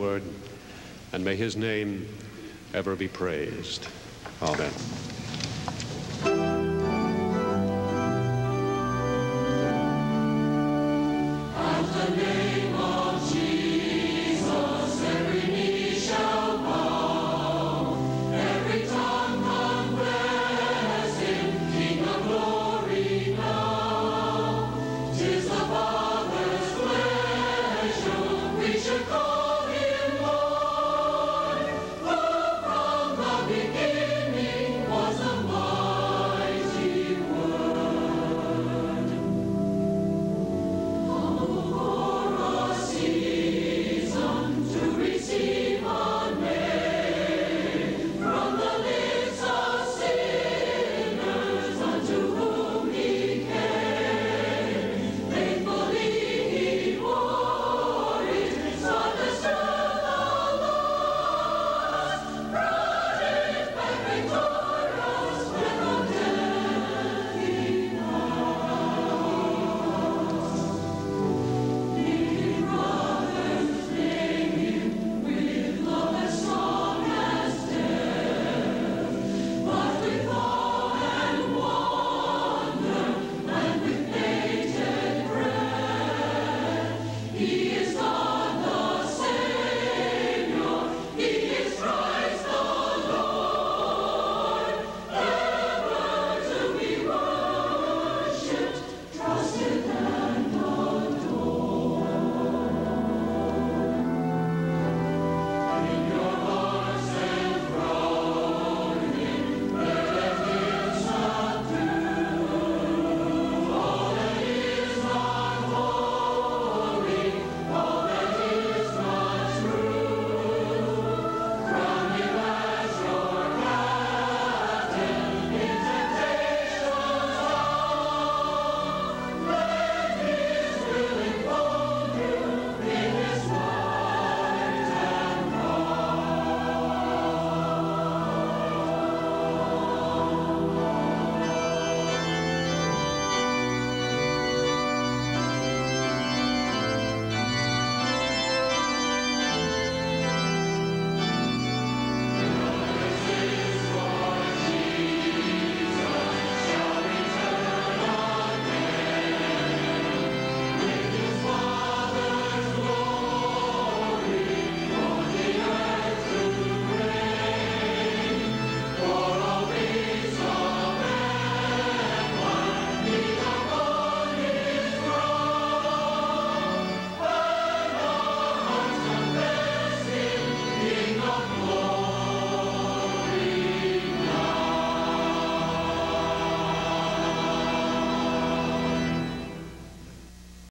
word, and may his name ever be praised. Amen.